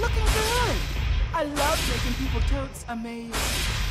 Looking good. I love making people totes amazed.